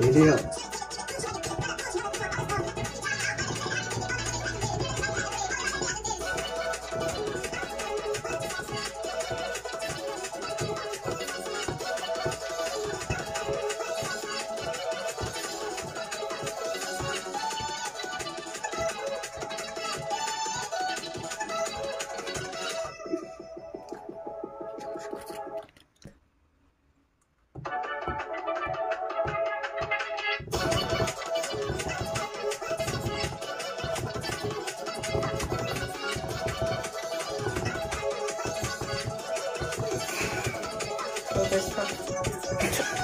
一定 this